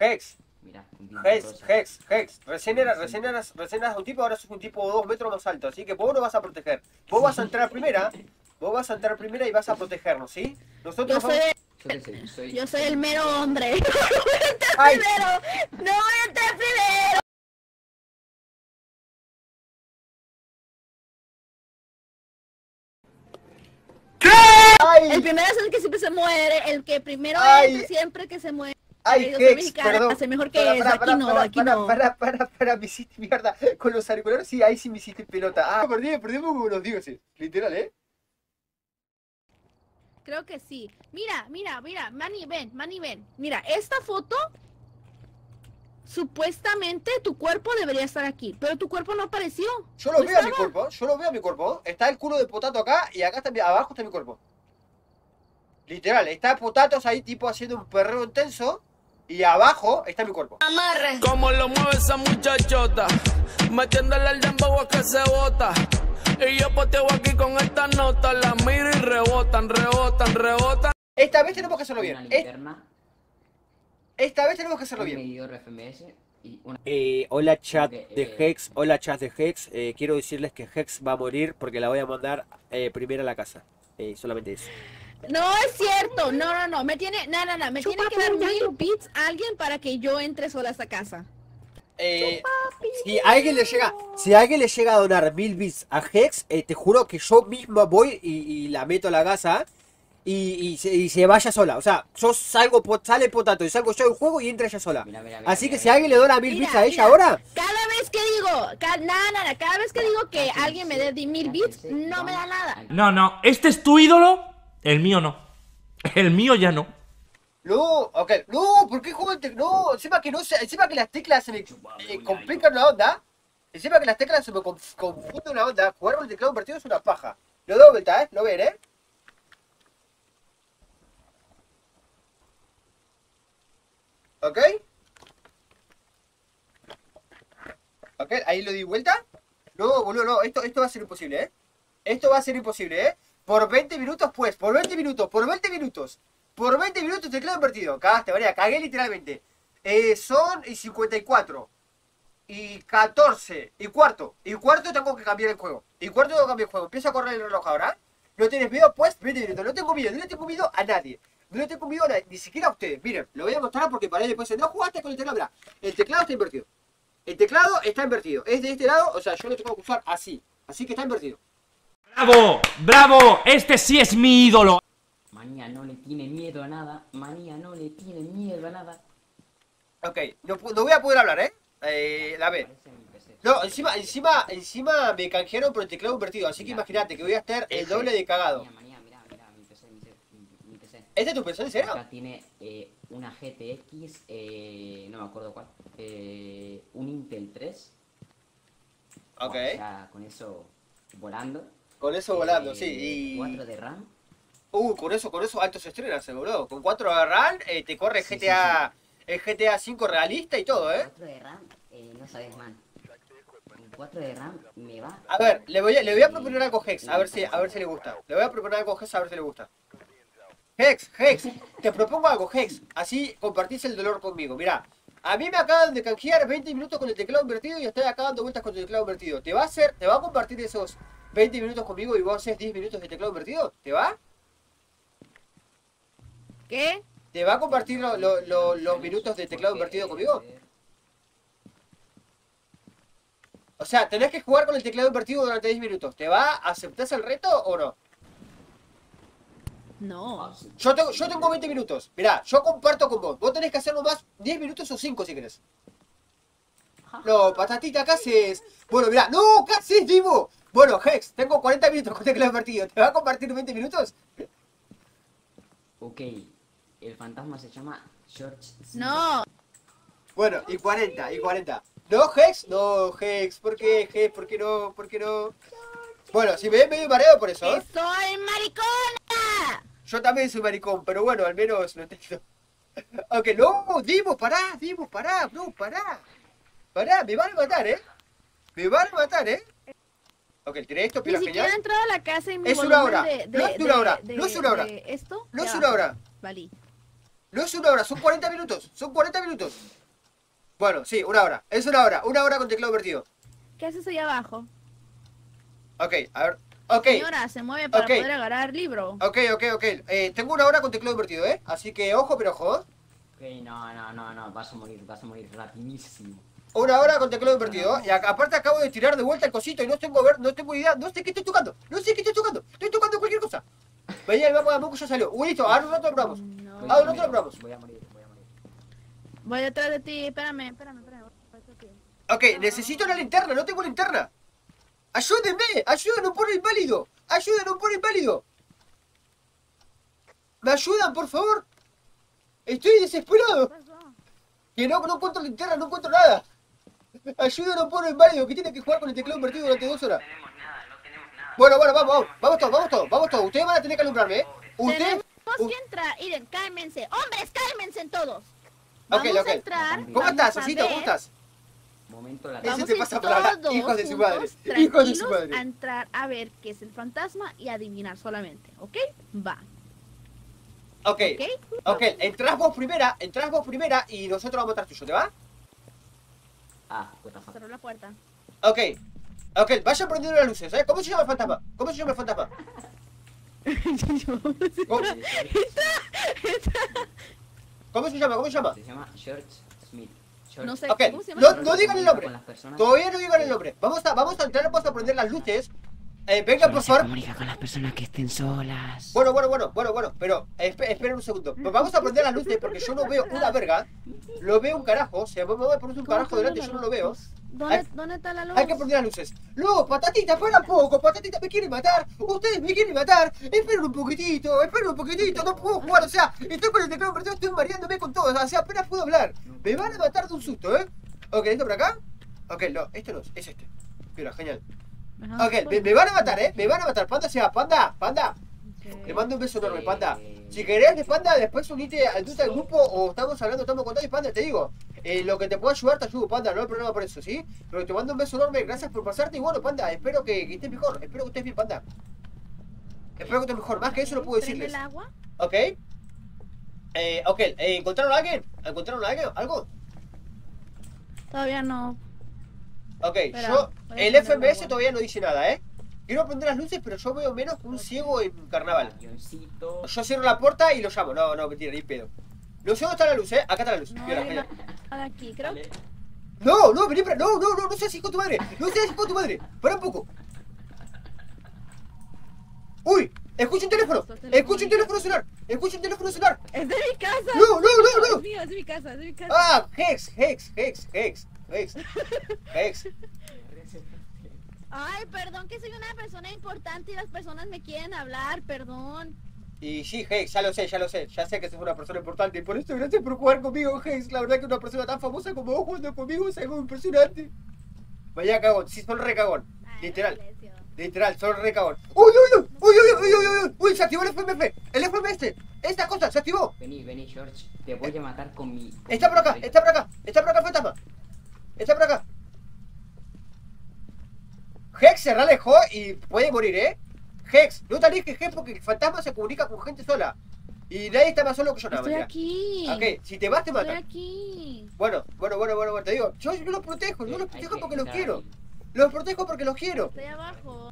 Hex, Mira, un pinto Hex. Hex, Hex. Recién eras, recién eras, recién eras un tipo, ahora sos un tipo dos metros más alto. Así que vos no vas a proteger. Vos vas a entrar primera. Vos vas a entrar primera y vas a protegernos, ¿sí? Nosotros Yo vamos- soy, Yo qué sé, soy... yo soy el mero hombre. No voy a entrar Ay. primero. No voy a entrar primero. ¡Ay! El primero es el que siempre se muere. El que primero Ay. entra siempre que se muere. ¡Ay, Hex! mexicana, Perdón. sé mejor que Para, eso. para, Aquí para, no, para, aquí para, no. para, para, para, me hiciste mierda. Con los auriculares, sí, ahí sí me hiciste pelota. Ah, perdí, perdí como los dioses. Literal, ¿eh? Creo que sí. Mira, mira, mira, Manny, ven, Manny, ven. Mira, esta foto, supuestamente tu cuerpo debería estar aquí, pero tu cuerpo no apareció. Yo lo ¿No veo a mi estaba? cuerpo, yo lo veo a mi cuerpo. Está el culo de potato acá y acá está abajo está mi cuerpo. Literal, está potatos ahí tipo haciendo un perreo intenso y abajo está mi cuerpo. Como lo mueve esa muchachota, metiéndole al dembow a que se bota. Y yo poteo aquí con esta nota, la miro y rebotan, rebotan, rebotan. Esta vez tenemos que hacerlo bien. Esta vez tenemos que hacerlo bien. Eh, hola chat de eh. Hex, hola chat de Hex. Eh, quiero decirles que Hex va a morir porque la voy a mandar eh, primero a la casa. Eh, solamente eso. No es cierto, no, no, no, me tiene, no, no, no, me tiene que dar mil bits a alguien para que yo entre sola a esta casa. Eh, si a alguien le llega, si a alguien le llega a donar mil bits a Hex, eh, te juro que yo mismo voy y, y la meto a la casa y, y se, y se vaya sola. O sea, yo salgo, sale potato y salgo yo del juego y entra ella sola. Mira, mira, mira, Así que mira, si mira. alguien le dona mil bits a ella mira. ahora, Cada vez que digo, ca- nada, nada, cada vez que digo que alguien me dé mil bits, no me da nada. No, no, este es tu ídolo, el mío no. El mío ya no. no, ok, no, ¿por qué juego el tec- No, encima que no se, encima que las teclas se me eh, complican una onda. Encima que las teclas se me conf- confunden una onda. Jugar con el teclado invertido es una paja. Lo doy vuelta, ¿eh? Lo ven, ¿eh? ¿Ok? ¿Ok? Ahí lo di vuelta. No, boludo, no. Esto, esto va a ser imposible, ¿eh? Esto va a ser imposible, ¿eh? Por 20 minutos, pues. Por 20 minutos. Por 20 minutos. Por 20 minutos teclado invertido. Cagaste, María. Cagué literalmente. Eh, son y 54. Y 14. Y cuarto. Y cuarto tengo que cambiar el juego. Y cuarto tengo que cambiar el juego. Empiezo a correr el reloj ahora. ¿No tienes miedo? Pues 20 minutos. No tengo miedo. No le tengo miedo a nadie. No le tengo miedo a. Ni siquiera a ustedes. Miren, lo voy a mostrar porque para ahí después no jugaste con el teclado. El teclado está invertido. El teclado está invertido. Es de este lado. O sea, yo lo tengo que usar así. Así que está invertido. ¡Bravo! ¡Bravo! Este sí es mi ídolo. Manía no le tiene miedo a nada, Manía no le tiene miedo a nada. Ok. No, voy a poder hablar, ¿eh? Eh, la ve. Parece mi PC. No, encima, encima, encima me canjearon por el teclado invertido. Así que imagínate que voy a estar el doble de cagado. Manía, manía, mira, mira, mi PC, mi, PC, mi- mi PC. ¿Este es tu persona, en serio? Acá tiene eh, una GTX, eh, no me acuerdo cuál, eh, un Intel 3. Ok. O sea, con eso volando. Con eso volando, sí. Y... 4 de RAM. Uh, con eso, con eso altos estrenas, boludo. Con 4 de RAM eh, te corre Sí, GTA, el GTA 5 realista y todo, ¿eh? 4 de RAM, eh, no sabes, man. Con 4 de RAM me va. A ver, le voy a, le voy a proponer algo Hex, a ver si, a ver si le gusta. Le voy a proponer algo Hex, a ver si le gusta. Hex, Hex, te propongo algo, Hex. Así compartís el dolor conmigo. Mirá, a mí me acaban de canjear 20 minutos con el teclado invertido y estoy acá dando vueltas con el teclado invertido. ¿Te va a hacer, te va a compartir esos 20 minutos conmigo y vos haces 10 minutos de teclado invertido? ¿Te va? ¿Qué? ¿Te va a compartir lo- lo- lo- los minutos de teclado invertido conmigo? O sea, tenés que jugar con el teclado invertido durante 10 minutos. ¿Te va? ¿Aceptás el reto o no? No. Yo tengo, yo tengo 20 minutos. Mirá, yo comparto con vos. Vos tenés que hacerlo más 10 minutos o 5 si querés. No, patatita, ¿qué haces? Bueno, mirá, no, ¿qué haces, Divo? Bueno, Hex, tengo 40 minutos con teclado invertido. ¿Te va a compartir 20 minutos? Ok, el fantasma se llama George. No. Bueno, y 40, y 40. ¿No, Hex? No, Hex, ¿por qué, Hex? ¿Por qué no? ¿Por qué no? Bueno, si me ven medio mareado por eso, ¿eh? ¡Que soy maricona! Yo también soy maricón, pero bueno, al menos lo entiendo. Aunque no, Divo, pará, Divo, pará, bro, pará. Pará, me van a matar, ¿eh? Me van a matar, ¿eh? Ok, tiré esto, Ni siquiera he genial. entrado a la casa y mi Es una hora. de, de, No es una hora. de- No es una hora. esto. No es una hora. Valí. No es una hora, son 40 minutos. Son 40 minutos. Bueno, sí, una hora. Es una hora. Una hora con teclado invertido. ¿Qué haces ahí abajo? Ok, a ver. Ok, Señora, se mueve para Ok. poder agarrar libro. ok, ok, ok. Eh, tengo una hora con teclado invertido, ¿eh? Así que ojo, pero ojo. Ok, no, no, no, no, vas a morir, vas a morir rapidísimo. Una hora con teclado invertido. Y a- aparte acabo de tirar de vuelta el cosito y no tengo ver, no tengo idea. No sé qué estoy tocando. No sé qué estoy tocando. Estoy tocando cualquier cosa. Veía el mapa de Amoku ya salió. Uy, listo, ahora un rato lo probamos. No. Voy Ah, a no te lo morir, probamos. Voy a morir, voy a morir. Voy detrás de ti, espérame, espérame, espérame. Ok, necesito una linterna, no tengo linterna. Ayúdenme, ayúdenme por inválido. Ayúdenme por inválido. ¿Me ayudan, por favor? Estoy desesperado. Que no, no encuentro linterna, no encuentro nada. Ayúdenme por inválido, que tiene que jugar con el teclado invertido durante dos horas. Bueno, bueno, vamos, vamos, vamos todos, vamos todos, vamos todos. Ustedes van a tener que alumbrarme, ¿eh? Ustedes... Tenemos que entrar. Miren, cálmense. Hombres, cálmense todos. Vamos ok. a entrar. ¿Cómo vamos estás, Osito? ¿Cómo estás? Momento la Ese te pasa por hablar, todos hijos de su madre, hijos de su madre. a entrar a ver qué es el fantasma y adivinar solamente, ¿ok? Va, Ok, ¿ok? ok. Entrás vos primera, entrás vos primera y nosotros vamos a estar tuyo, ¿te va? Ah, what the fuck. Cerró la puerta. Ok. Ok, vayan prendiendo las luces, ¿eh? ¿Cómo se llama el fantasma? ¿Cómo se llama el fantasma? ¿Cómo, cómo se llama? ¿Cómo se llama? Se llama George Smith. George No sé, Ok, ¿cómo se llama? no, digan el nombre. con las personas- Todavía no digan el nombre. Vamos a, vamos a entrar, vamos a prender las luces. Eh, venga, por favor. comunica con las personas que estén solas. Bueno, bueno, bueno, bueno, bueno, pero espe- esperen un segundo. Vamos a prender las luces porque yo no veo una verga. Lo veo un carajo. O sea, vamos a poner un ¿Cómo carajo delante, yo no lo veo. ¿Dónde, Hay- ¿Dónde está la luz? Hay que prender las luces. No, patatita, para un poco. Patatita me quiere matar. Ustedes me quieren matar. Esperen un poquitito, esperen un poquitito. No puedo jugar, o sea, estoy con el teclado invertido, estoy mareándome con todo. O sea, apenas puedo hablar. Me van a matar de un susto, ¿eh? Ok, ¿esto por acá? Ok, no, este no es, es este. Mira, genial. Ajá, Ok, me, me van a matar, ¿eh? Me van a matar. Panda, o sea, panda, panda. Ok. Le mando un beso enorme, panda. Si querés de panda, después unite al tuta del grupo o estamos hablando, estamos contando y panda, te digo. eh, lo que te pueda ayudar, te ayudo, panda, no hay problema por eso, ¿sí? Pero te mando un beso enorme, gracias por pasarte y bueno, panda, espero que, que estés mejor, espero que estés bien, panda. Espero que estés mejor, más que eso no puedo ¿Prende decirles. el agua? ¿Ok? Eh, ok, eh, ¿encontraron a alguien? ¿Encontraron a alguien? ¿Algo? Todavía no. Ok, Espera, yo, el FMS todavía no dice nada, ¿eh? Quiero prender las luces, pero yo veo menos que un ciego en carnaval. Yo cierro la puerta y lo llamo. No, no, mentira, ni pedo. No sé dónde está la luz, ¿eh? Acá está la luz. No Mira, nada aquí, creo. Dale. No, no, vení para. No, no, no, no seas hijo de tu madre. No seas hijo de tu madre. Para un poco. Uy, escucho un teléfono. Escucho un teléfono celular. Escucho un teléfono celular. Es de mi casa. No, no, no, Es no. mío, es de mi casa, es de mi casa. Ah, Hex, Hex, Hex, Hex, Hex. Hex. Ay, perdón que soy una persona importante y las personas me quieren hablar, perdón. Y sí, Hex, ya lo sé, ya lo sé. Ya sé que sos una persona importante. Y por eso gracias por jugar conmigo, Hex. La verdad que una persona tan famosa como vos jugando conmigo es algo impresionante. Vaya cagón, sí, son re cagón. Ay, Literal. silencio. Literal, son re cagón. ¡Uy, uy, uy! ¡Uy, uy, uy, uy, uy, uy! ¡Uy, se activó el FMF! ¡El FMF este! ¡Esta cosa, se activó! Vení, vení, George. Te voy a matar con mi. con Está mi por acá, está por acá, está por acá fantasma. Está por acá. Hex se realejó y puede morir, ¿eh? Hex, no te alejes, Hex, porque el fantasma se comunica con gente sola. Y nadie está más solo que yo, nada Estoy aquí. Ok, si te vas te Estoy matan. aquí. Bueno, bueno, bueno, bueno, bueno, te digo, yo, los protejo, yo los protejo que porque los quiero. Los protejo porque los quiero. Estoy abajo.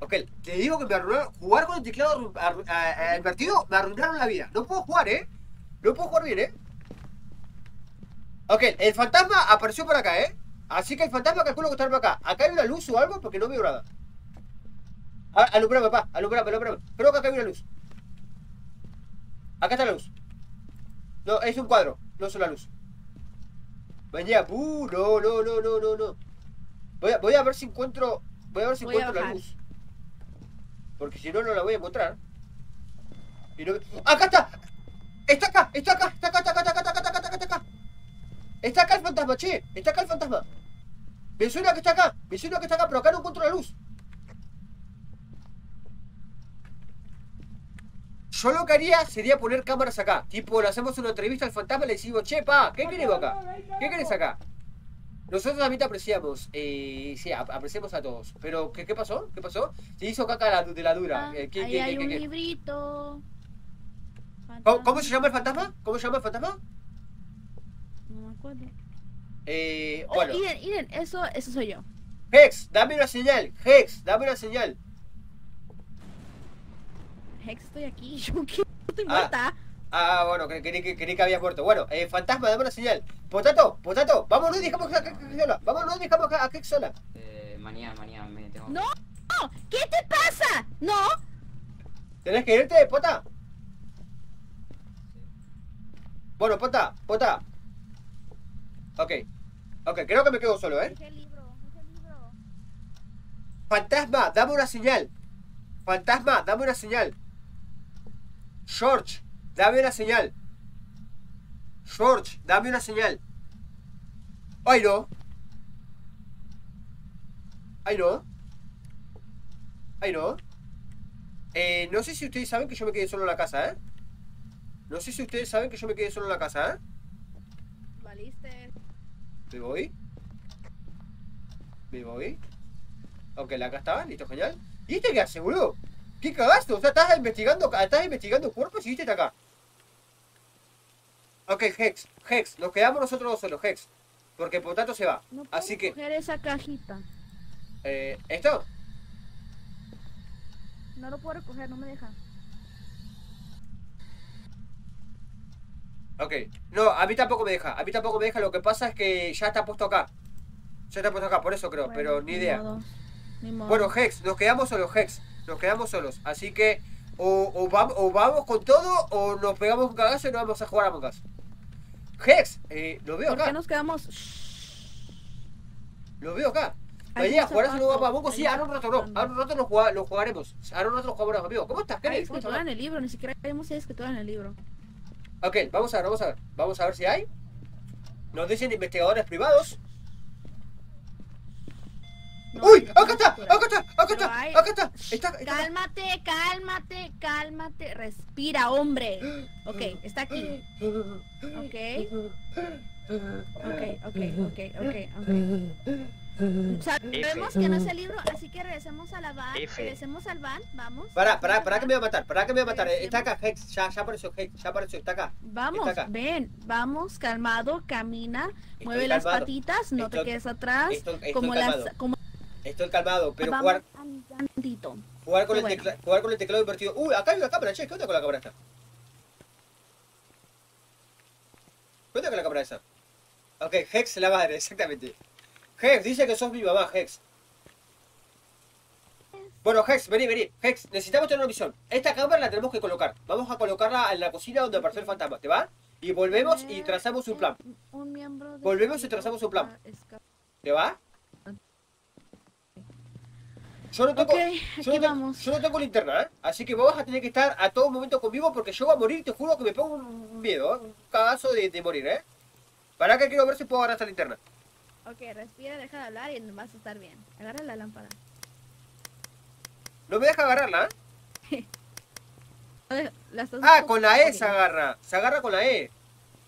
Ok, te digo que me arruinaron. Jugar con el teclado arru- arru- a- a- invertido me arruinaron la vida. No puedo jugar, ¿eh? No puedo jugar bien, ¿eh? Ok, el fantasma apareció por acá, ¿eh? Así que el fantasma calculo que está por acá. Acá hay una luz o algo porque no veo nada. Ah, alumbrame, papá. Alumbrame, alumbrame. Creo que acá hay una luz. Acá está la luz. No, es un cuadro. No es una luz. Venía, uh, no, no, no, no, no, no. Voy a, voy a ver si encuentro. Voy a ver si Voy a encuentro la luz. Porque si no, no la voy a encontrar. Y no- ¡Acá está! ¡Está acá! ¡Está acá! ¡Está acá! ¡Está acá! ¡Está acá! ¡Está acá! ¡Está acá! ¡Está acá! ¡Está acá el fantasma, che! ¡Está acá el fantasma! Me suena que está acá. Me suena que está acá, pero acá no encuentro la luz. Yo lo que haría sería poner cámaras acá. Tipo, le hacemos una entrevista al fantasma y le decimos, che, pa, ¿qué querés acá? ¿Qué querés acá? Nosotros también te apreciamos. Eh, sí, ap- apreciamos a todos. Pero, ¿qué, qué pasó? ¿Qué pasó? Se hizo caca la, de la dura. Ah, Eh, ¿qué- ahí qué- hay qué- un qué- librito. ¿Cómo, cómo se llama el fantasma? ¿Cómo se llama el fantasma? Acuerdo. Eh, Oh, bueno. Iden, Iden, eso, eso soy yo. Hex, dame una señal. Hex, dame una señal. Hex, estoy aquí. Yo no estoy Ah. muerta. Ah, bueno, cre- creí que, que había muerto. Bueno, eh, fantasma, dame una señal. Potato, potato, vámonos y dejamos a Hex sola. Vámonos y dejamos a Hex sola. Eh, manía, manía, me tengo. No, no, ¿qué te pasa? No, ¿Tenés que irte, pota? Bueno, pota, pota. Ok. Ok, creo que me quedo solo, ¿eh? Fantasma, dame una señal. Fantasma, dame una señal. George, dame una señal. George, dame una señal. Ay, no. Ay, no. Ay, no. Eh, no sé si ustedes saben que yo me quedé solo en la casa, ¿eh? No sé si ustedes saben que yo me quedé solo en la casa, ¿eh? Valiste. Me voy. Me voy. Ok, la acá estaba, listo, genial. ¿Y este qué hace, boludo? ¿Qué cagaste? O sea, estás investigando, estás investigando cuerpos y viste acá. Ok, Hex, Hex, nos quedamos nosotros dos solos, Hex. Porque Potato se va. No puedo Así que, coger esa cajita. eh, ¿esto? No lo puedo recoger, no me deja. Ok. No, a mí tampoco me deja. A mí tampoco me deja. Lo que pasa es que ya está puesto acá. Ya está puesto acá, por eso creo, Bueno, pero ni idea. modo, ni modo. Bueno, Hex, nos quedamos solos, Hex. Nos quedamos solos. Así que o, o, vam- o vamos con todo o nos pegamos un cagazo y no vamos a jugar a Among Us. Hex, eh, lo veo ¿Por qué acá. nos quedamos? Lo veo acá. Jugarás un nuevo zapato, Among Us. Sí, ahora un rato no. Ahora un rato lo, juga- lo jugaremos. Ahora un rato lo jugaremos, amigo. ¿Cómo estás? ¿Cómo escritura estás? en el libro, ni siquiera vemos si hay escritura en el libro. Ok, vamos a ver, vamos a ver. Vamos a ver si hay. Nos dicen investigadores privados. No, ¡Uy! ¡Acá está! ¡Acá está! ¡Acá está! hay- ¡Acá está! Está, está- Cálmate, cálmate, cálmate. Respira, hombre. Ok, está aquí. Ok. Ok, ok, ok, ok, ok. Sabemos que no es el libro, así que regresemos a la van. F. Regresemos al van, vamos. Regresemos pará al que me va a matar, pará que me va a matar. Eh, Está acá, Hex, ya, ya apareció Hex, ya apareció, está acá. Vamos, Está acá. ven, vamos, calmado, camina, Estoy mueve las patitas, no Estoy- te quedes atrás. Estoy, estoy como calmado, las, como estoy calmado, pero vamos jugar, con el bueno. tecla- jugar con el teclado invertido. Uy, acá hay una cámara, che, ¿qué onda con la cámara esta? ¿Qué onda con la cámara esa? Ok, Hex la madre, exactamente. Hex, dice que sos mi mamá, Hex. Bueno, Hex, vení, vení. Hex, necesitamos tener una misión. Esta cámara la tenemos que colocar. Vamos a colocarla en la cocina donde apareció el fantasma, ¿te va? Y volvemos y trazamos un plan. Un miembro de Volvemos y trazamos un plan. ¿Te va? Yo no tengo, Ok, yo no tengo, vamos. yo no tengo linterna, ¿eh? Así que vos vas a tener que estar a todo momento conmigo porque yo voy a morir, te juro que me pongo un miedo, ¿eh? Un cagazo de, de morir, ¿eh? Para que quiero ver si puedo agarrar esta linterna. Ok, respira, deja de hablar y vas a estar bien. Agarra la lámpara. No me deja agarrarla, ¿eh? No deja- Ah, con la E se agarra. Se agarra con la E.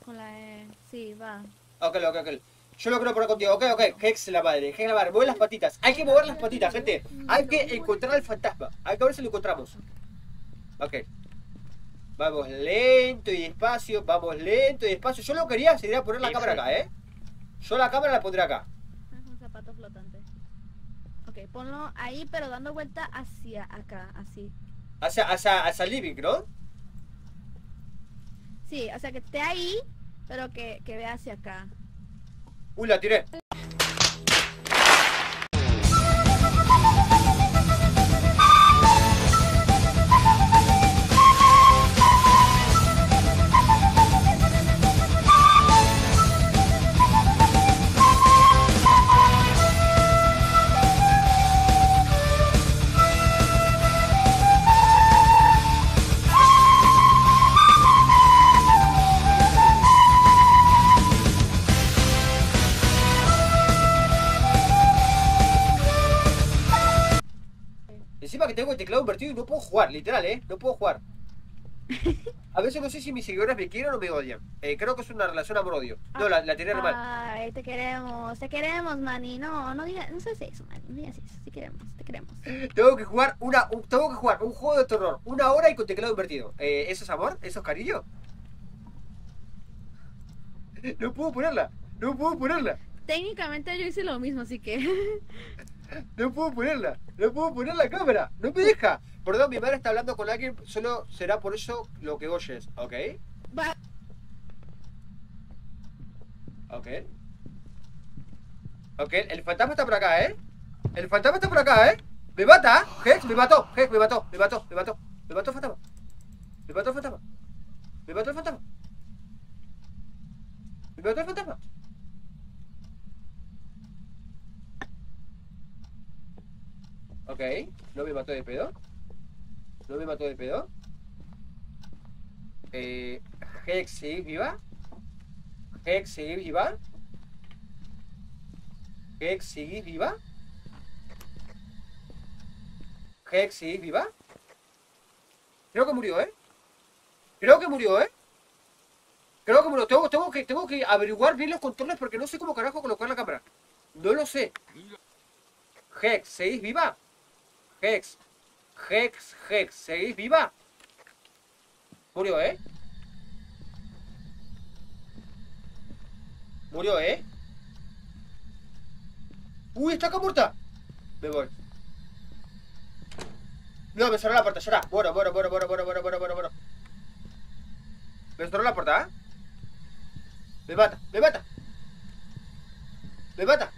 Con la E, sí, va. Ok, ok, ok. Yo lo quiero poner contigo. Ok, ok. Hex la madre. Hex la madre. Mueve las patitas. Hay que mover las patitas, gente. Hay que encontrar al fantasma. Hay que ver si lo encontramos. Ok. Vamos lento y despacio. Vamos lento y despacio. Yo lo quería sería poner la cámara acá, ¿eh? Yo la cámara la pondré acá. Es un zapato flotante. Ok, ponlo ahí, pero dando vuelta hacia acá, así. Hacia, hacia, hacia el living, ¿no? Sí, o sea que esté ahí, pero que, que vea hacia acá. Uy, la tiré. Invertido y no puedo jugar, literal, ¿eh? No puedo jugar. A veces no sé si mis seguidores me quieren o me odian. Eh, creo que es una relación amor-odio. No, la, la tiré mal. Ay, te queremos, te queremos, Manny. No, no digas, no seas eso, Manny. No digas eso. Te queremos, te queremos. Tengo que jugar una, un- tengo que jugar un juego de terror una hora y con teclado invertido. Eh, ¿Eso es amor? ¿Eso es cariño? No puedo ponerla. No puedo ponerla. Técnicamente yo hice lo mismo, así que. No puedo ponerla. No puedo poner la cámara. No me deja. Perdón, mi madre está hablando con alguien. Solo será por eso lo que oyes. ¿Ok? Va- Ok. Ok, el fantasma está por acá, ¿eh? El fantasma está por acá, ¿eh? ¡Me mata! Hex, me mató. Hex, me mató. Me mató. Me mató. Me mató el fantasma. Me mató el fantasma. Me mató el fantasma. Me mató el fantasma. Ok, no me mató de pedo. No me mató de pedo. Eh, Hex, ¿seguís viva? Hex, ¿seguís viva? Hex, ¿seguís viva? Hex, ¿seguís viva? Creo que murió, ¿eh? Creo que murió, ¿eh? Creo que murió. Tengo, tengo, que, tengo que averiguar bien los controles porque no sé cómo carajo colocar la cámara. No lo sé. Hex, ¿seguís viva? Hex. Hex, Hex, ¿seguís viva? Murió, ¿eh? Murió, ¿eh? Uy, está acá muerta. Me voy. No, me cerró la puerta, llora. Bueno, bueno, bueno, bueno, bueno, bueno, bueno, bueno, bueno. Me cerró la puerta, ¿eh? Me mata, me mata. Me mata.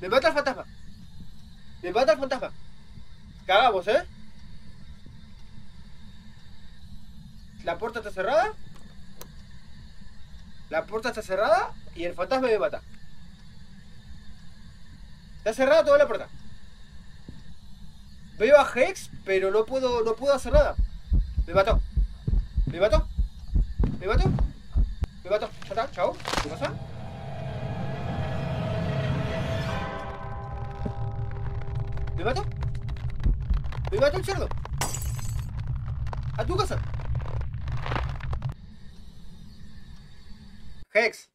Me mata el fantasma. Me mata el fantasma. Cagamos, ¿eh? La puerta está cerrada. La puerta está cerrada y el fantasma me mata. Está cerrada toda la puerta. Veo a Hex, pero no puedo, no puedo hacer nada. Me mató. Me mató. Me mató. Me mató. Ya chao. ¿Qué pasa? ¿Me mató? ¿Me mató el cerdo? ¿A tu casa? Hex.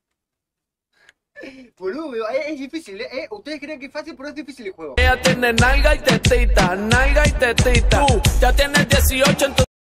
Boludo, es, es difícil, ¿eh? Ustedes creen que es fácil, pero es difícil el juego. Ella tiene nalga y tetita, nalga y tetita. Tú ya tienes 18 en tu